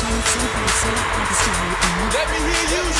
Let me hear you